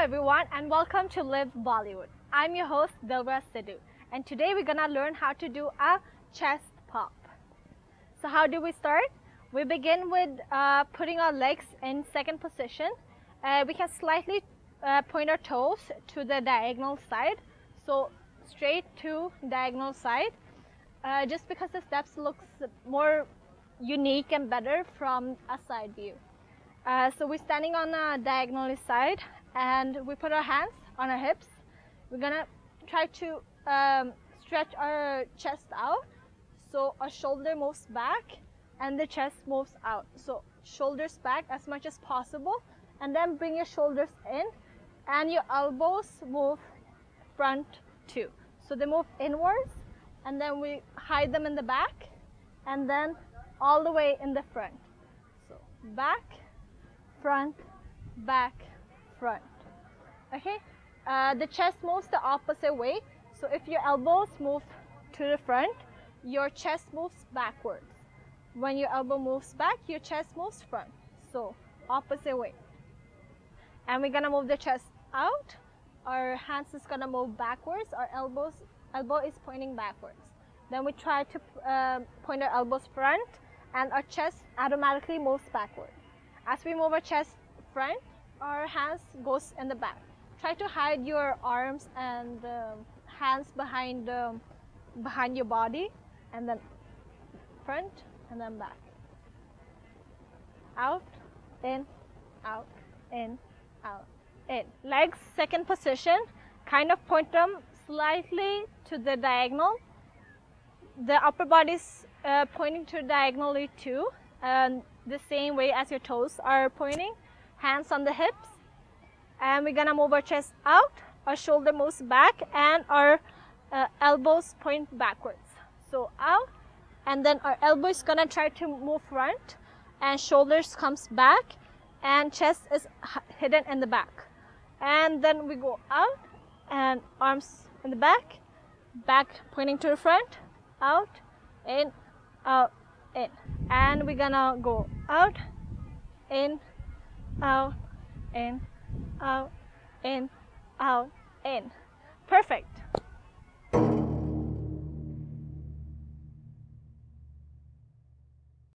everyone and welcome to Live Bollywood. I'm your host Dilraz Sidhu and today we're gonna learn how to do a chest pop. So how do we start? We begin with uh, putting our legs in second position. Uh, we can slightly uh, point our toes to the diagonal side. So straight to diagonal side uh, just because the steps looks more unique and better from a side view. Uh, so we're standing on a diagonal side and we put our hands on our hips. We're gonna try to um, stretch our chest out so our shoulder moves back and the chest moves out. So shoulders back as much as possible and then bring your shoulders in and your elbows move front too. So they move inwards and then we hide them in the back and then all the way in the front. So back, front, back, front. Okay, uh, the chest moves the opposite way. So if your elbows move to the front, your chest moves backwards. When your elbow moves back, your chest moves front. So opposite way. And we're gonna move the chest out. Our hands is gonna move backwards. Our elbows elbow is pointing backwards. Then we try to uh, point our elbows front and our chest automatically moves backward. As we move our chest front, our hands goes in the back. Try to hide your arms and uh, hands behind uh, behind your body and then front and then back. Out, in, out, in, out, in. Legs second position, kind of point them slightly to the diagonal. The upper body is uh, pointing to diagonally too, and the same way as your toes are pointing. Hands on the hips. And we're gonna move our chest out, our shoulder moves back, and our uh, elbows point backwards. So out, and then our elbow is gonna try to move front, and shoulders comes back, and chest is hidden in the back. And then we go out, and arms in the back, back pointing to the front, out, in, out, in. And we're gonna go out, in, out, in, out, in, out, in. Perfect.